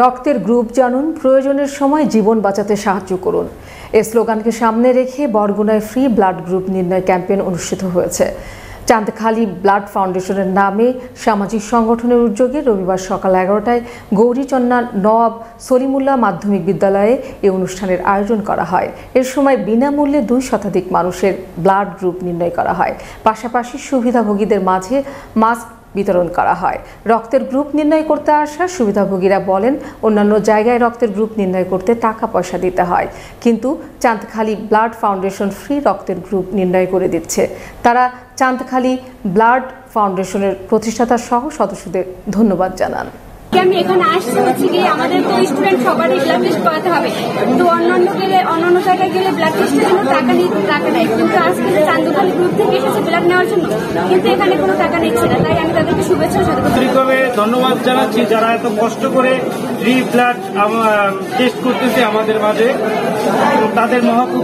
রক্তের গ্রুপ জানুন, প্রয়োজনের সময় জীবন বাঁচাতে সাহায্য করুন। এই স্লোগানকে সামনে রেখে বরগুনায় ফ্রি ব্লাড গ্রুপ নির্ণয় ক্যাম্পেইন অনুষ্ঠিত হয়েছে। চাঁদখালি ব্লাড ফাউন্ডেশনের নামে সামাজিক সংগঠনের উদ্যোগে রবিবার সকাল এগারোটায় গৌরীচন্না নওয়াব সলিমুল্লাহ মাধ্যমিক বিদ্যালয়ে এই অনুষ্ঠানের আয়োজন করা হয়। এর সময় বিনামূল্যে দুই শতাধিক মানুষের ব্লাড গ্রুপ নির্ণয় করা হয়। পাশাপাশি সুবিধাভোগীদের মাঝে মাস্ক বিতরণ করা হয়। রক্তের গ্রুপ নির্ণয় করতে আসা সুবিধাভোগীরা বলেন, অন্যান্য জায়গায় রক্তের গ্রুপ নির্ণয় করতে টাকা পয়সা দিতে হয়। কিন্তু চাঁদখালি ব্লাড ফাউন্ডেশন ফ্রি রক্তের গ্রুপ নির্ণয় করে দিচ্ছে। তারা চাঁদখালি ব্লাড ফাউন্ডেশনের প্রতিষ্ঠাতা সহ সদস্যদের ধন্যবাদ জানান। আমি এখানে আসছি হচ্ছে গিয়ে আমাদের তো স্টুডেন্ট সবারই ব্লাড টেস্ট করাতে হবে। তো অন্যান্য গেলে, অন্যান্য জায়গায় গেলে ব্লাড টেস্টের জন্য টাকা নিয়ে টাকা নেয় কিন্তু আজকে যে চান্দুখালি গ্রুপ থেকে এসেছে ব্লাড নেওয়ার জন্য, কিন্তু এখানে কোনো টাকা নিচ্ছে না। তাই আমি তাদেরকে শুভেচ্ছা আন্তরিকভাবে ধন্যবাদ জানাচ্ছি যারা এত কষ্ট করে ফ্রি ব্লাড টেস্ট করতেছে আমাদের মাঝে। তাদের মহাপুর